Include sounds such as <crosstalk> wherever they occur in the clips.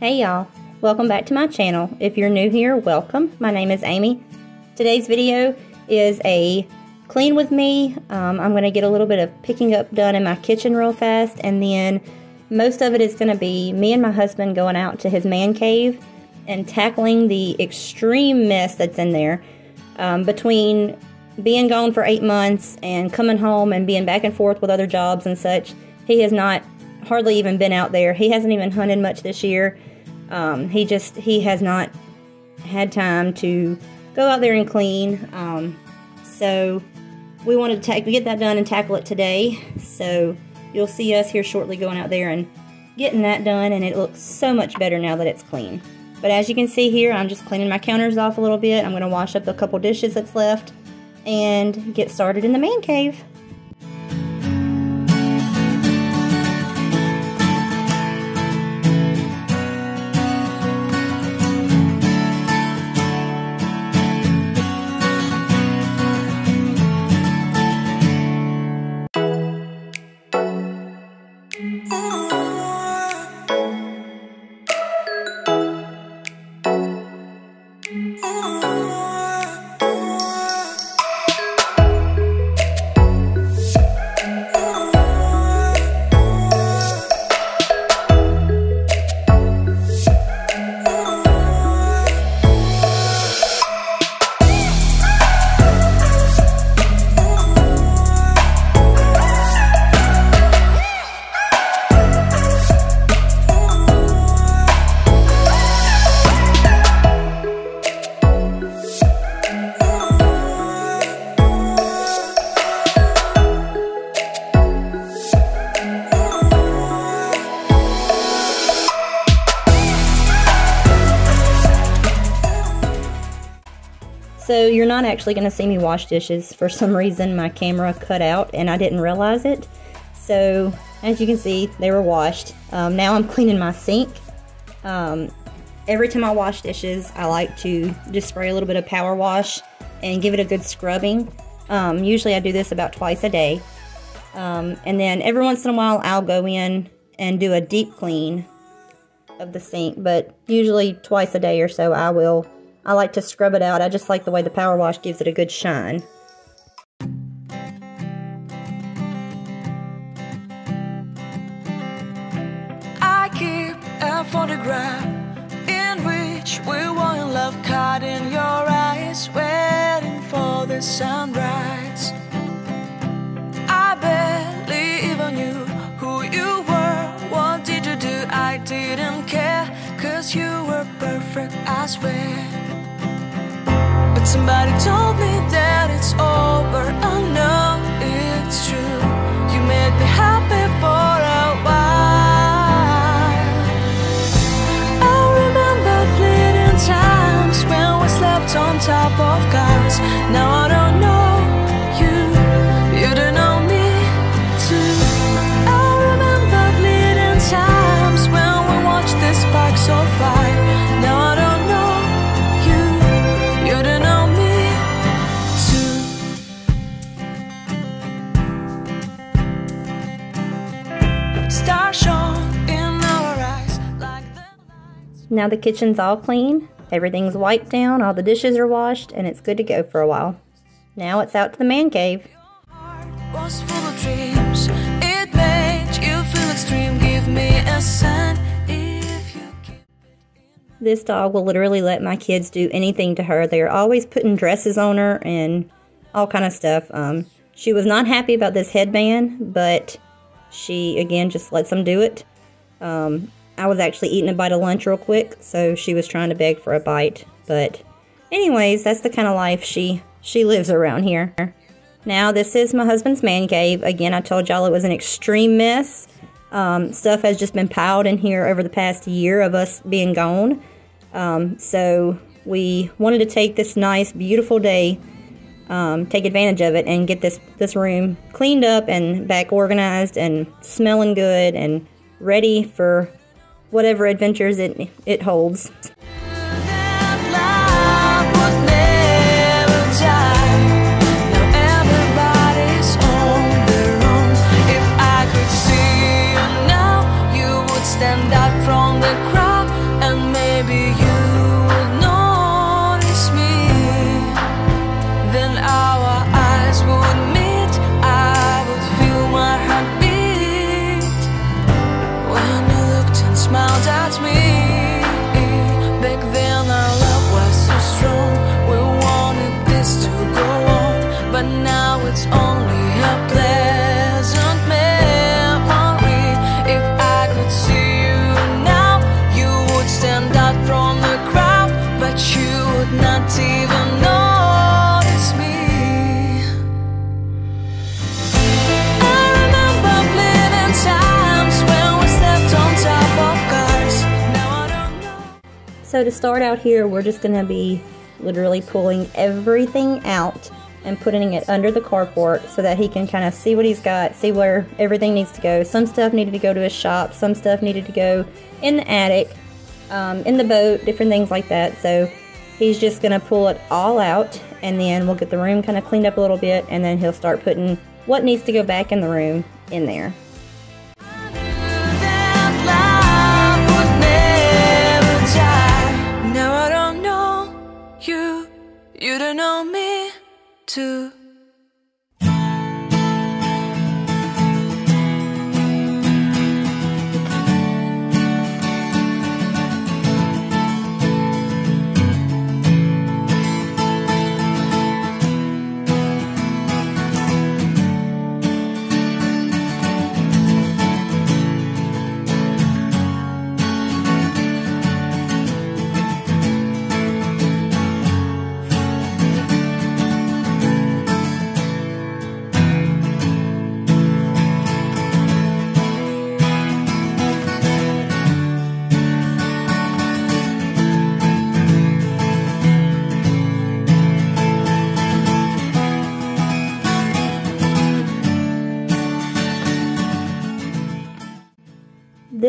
Hey y'all, welcome back to my channel. If you're new here, welcome. My name is Amy. Today's video is a clean with me. Um, I'm going to get a little bit of picking up done in my kitchen real fast and then most of it is going to be me and my husband going out to his man cave and tackling the extreme mess that's in there. Um, between being gone for eight months and coming home and being back and forth with other jobs and such, he has not hardly even been out there. He hasn't even hunted much this year. Um, he just he has not had time to go out there and clean. Um, so we wanted to get that done and tackle it today. So you'll see us here shortly going out there and getting that done, and it looks so much better now that it's clean. But as you can see here, I'm just cleaning my counters off a little bit. I'm going to wash up the couple dishes that's left and get started in the man cave. Not actually going to see me wash dishes. For some reason, my camera cut out and I didn't realize it. So as you can see, they were washed. Um, now I'm cleaning my sink. Um, every time I wash dishes, I like to just spray a little bit of power wash and give it a good scrubbing. Um, usually I do this about twice a day. Um, and then every once in a while, I'll go in and do a deep clean of the sink. But usually twice a day or so, I will I like to scrub it out. I just like the way the power wash gives it a good shine. I keep a photograph in which we were in love, caught in your eyes, waiting for the sunrise. Perfect, I swear. But somebody told me that it's over. I know it's true. You made me happy for a while. I remember fleeting times when we slept on top of Now the kitchen's all clean. Everything's wiped down, all the dishes are washed, and it's good to go for a while. Now it's out to the man cave. This dog will literally let my kids do anything to her. They're always putting dresses on her and all kind of stuff. Um, she was not happy about this headband, but she again just lets them do it. Um, I was actually eating a bite of lunch real quick, so she was trying to beg for a bite. But anyways, that's the kind of life she she lives around here. Now this is my husband's man cave. Again, I told y'all it was an extreme mess. Um, stuff has just been piled in here over the past year of us being gone. Um, so we wanted to take this nice, beautiful day, um, take advantage of it, and get this this room cleaned up and back organized and smelling good and ready for whatever adventures it it holds. So to start out here, we're just going to be literally pulling everything out and putting it under the carport so that he can kind of see what he's got, see where everything needs to go. Some stuff needed to go to his shop, some stuff needed to go in the attic, um, in the boat, different things like that. So he's just going to pull it all out and then we'll get the room kind of cleaned up a little bit and then he'll start putting what needs to go back in the room in there. Know me too.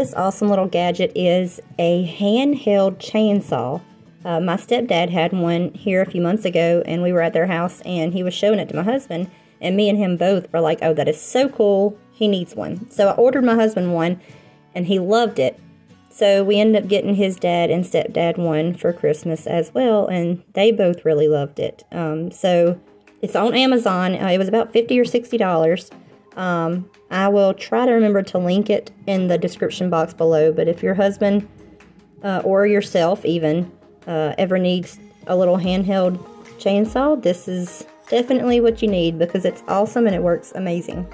This awesome little gadget is a handheld chainsaw. Uh, my stepdad had one here a few months ago, and we were at their house, and he was showing it to my husband, and me and him both were like, "Oh, that is so cool! He needs one." So I ordered my husband one, and he loved it. So we ended up getting his dad and stepdad one for Christmas as well, and they both really loved it. Um, so it's on Amazon. Uh, it was about fifty or sixty dollars. Um, I will try to remember to link it in the description box below. But if your husband uh, or yourself even uh, ever needs a little handheld chainsaw, this is definitely what you need because it's awesome and it works amazing.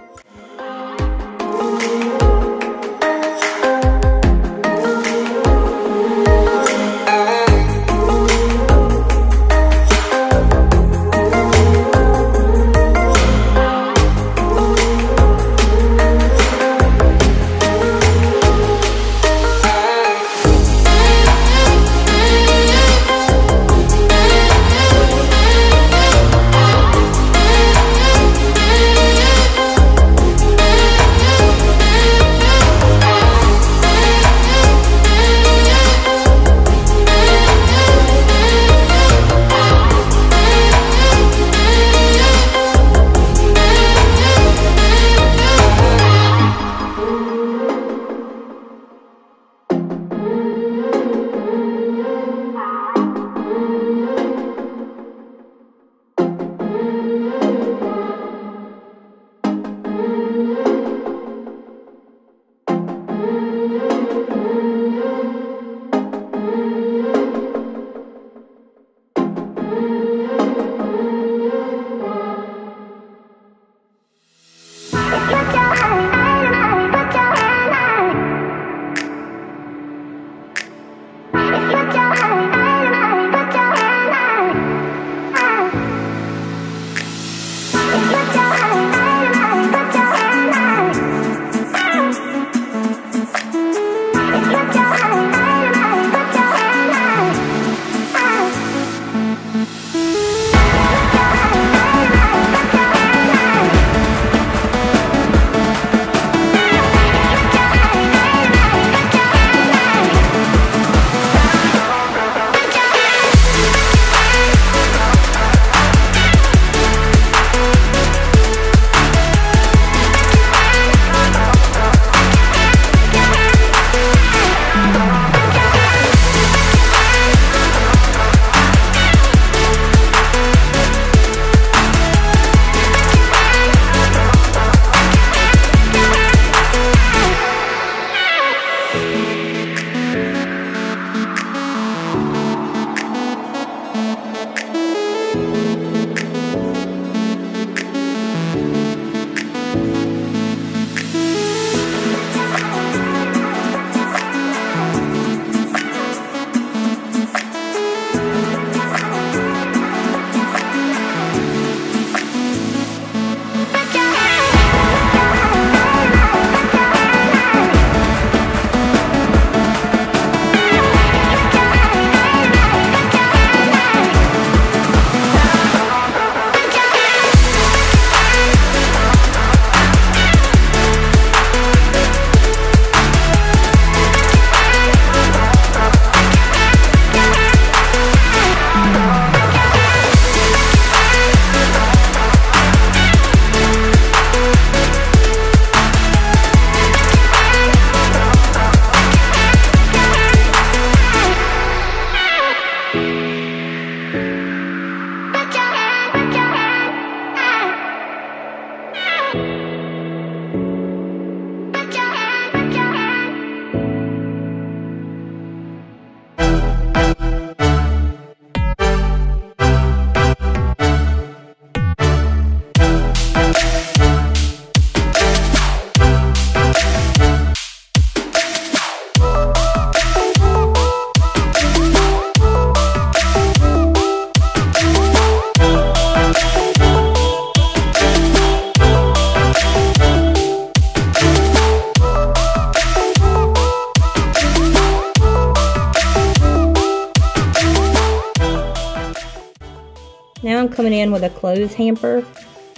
Clothes hamper.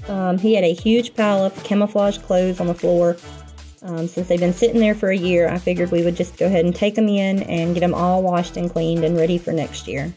Um, he had a huge pile of camouflage clothes on the floor. Um, since they've been sitting there for a year, I figured we would just go ahead and take them in and get them all washed and cleaned and ready for next year.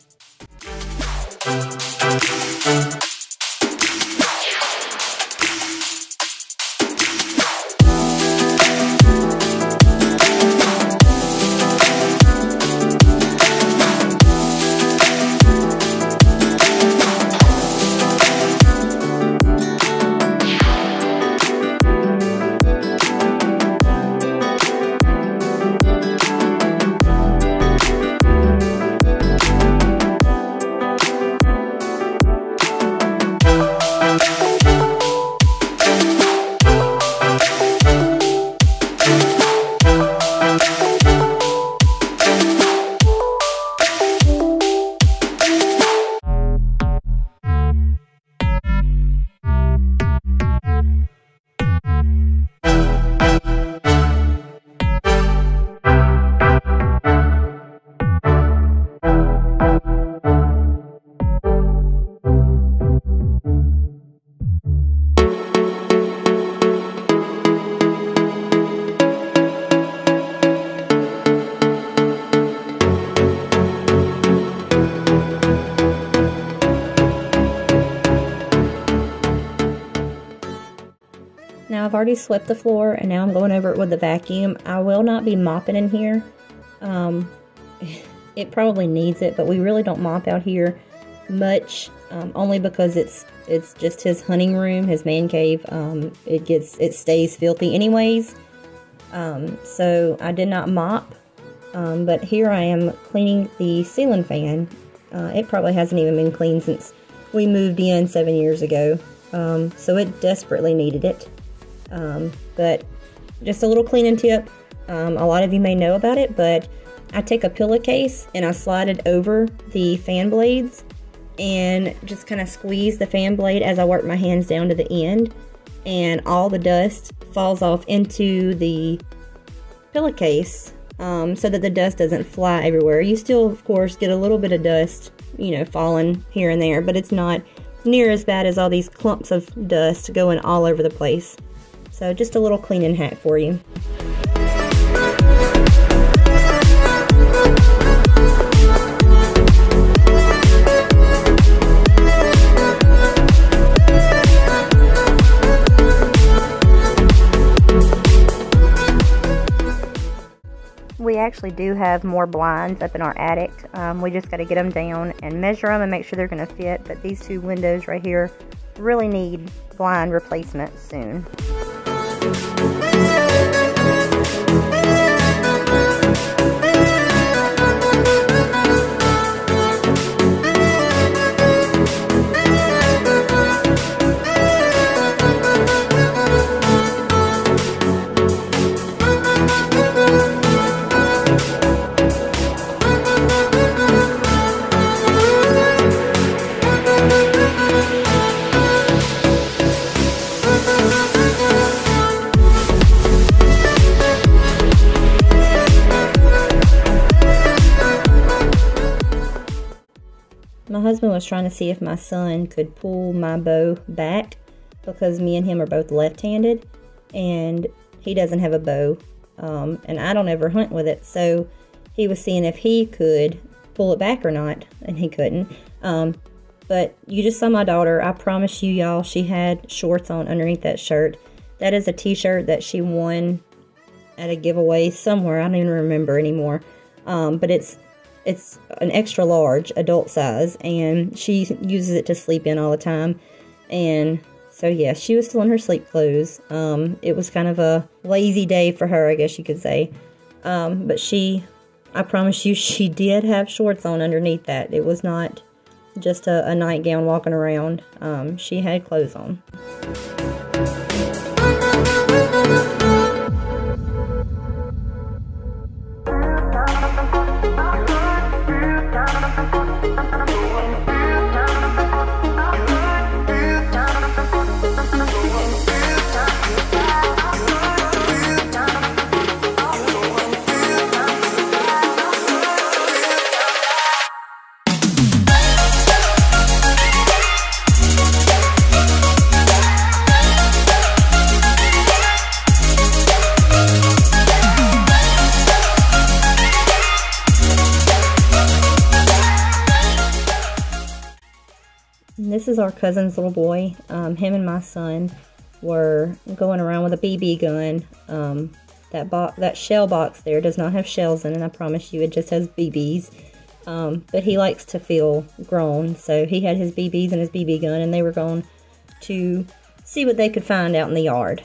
I've already swept the floor and now I'm going over it with the vacuum. I will not be mopping in here. Um, it probably needs it, but we really don't mop out here much, um, only because it's it's just his hunting room, his man cave. Um, it gets it stays filthy anyways. Um, so I did not mop, um, but here I am cleaning the ceiling fan. Uh, it probably hasn't even been cleaned since we moved in seven years ago, um, so it desperately needed it. Um, but just a little cleaning tip. Um, a lot of you may know about it, but I take a pillowcase and I slide it over the fan blades and just kind of squeeze the fan blade as I work my hands down to the end. And all the dust falls off into the pillowcase um, so that the dust doesn't fly everywhere. You still, of course, get a little bit of dust, you know, falling here and there, but it's not near as bad as all these clumps of dust going all over the place. So just a little cleaning hack for you. We actually do have more blinds up in our attic. Um, we just got to get them down and measure them and make sure they're going to fit. But these two windows right here really need blind replacement soon. Trying to see if my son could pull my bow back because me and him are both left-handed and he doesn't have a bow um, and I don't ever hunt with it. So he was seeing if he could pull it back or not and he couldn't. Um, but you just saw my daughter. I promise you y'all she had shorts on underneath that shirt. That is a t-shirt that she won at a giveaway somewhere. I don't even remember anymore. Um, but it's it's an extra large adult size and she uses it to sleep in all the time. And so yeah she was still in her sleep clothes. Um, it was kind of a lazy day for her i guess you could say. Um, but she i promise you <laughs> she did have shorts on underneath that. It was not just a, a nightgown walking around. Um, she had clothes on this is our cousin's little boy. Um, him and my son were going around with a BB gun. Um, that box, that shell box there does not have shells in it. I promise you, it just has BBs. Um, but he likes to feel grown, so he had his BBs and his BB gun, and they were going to see what they could find out in the yard.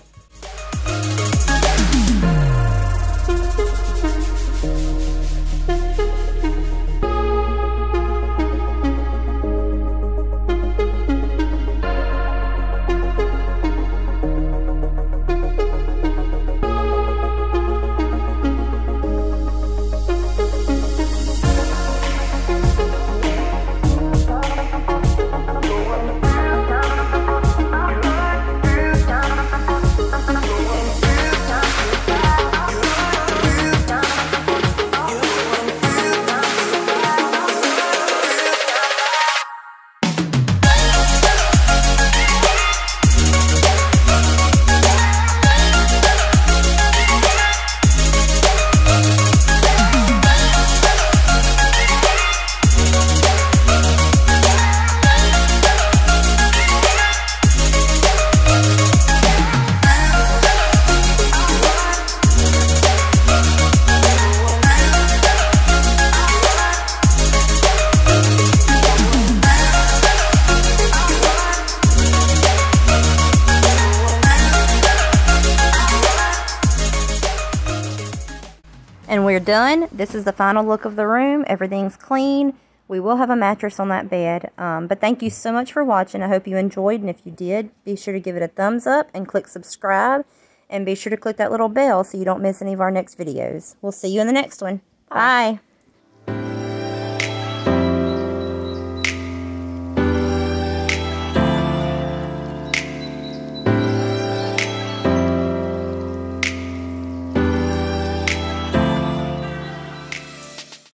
And we're done. This is the final look of the room. Everything's clean. We will have a mattress on that bed. Um, but thank you so much for watching. I hope you enjoyed. And if you did, be sure to give it a thumbs up and click subscribe. And be sure to click that little bell so you don't miss any of our next videos. We'll see you in the next one. Bye. Bye.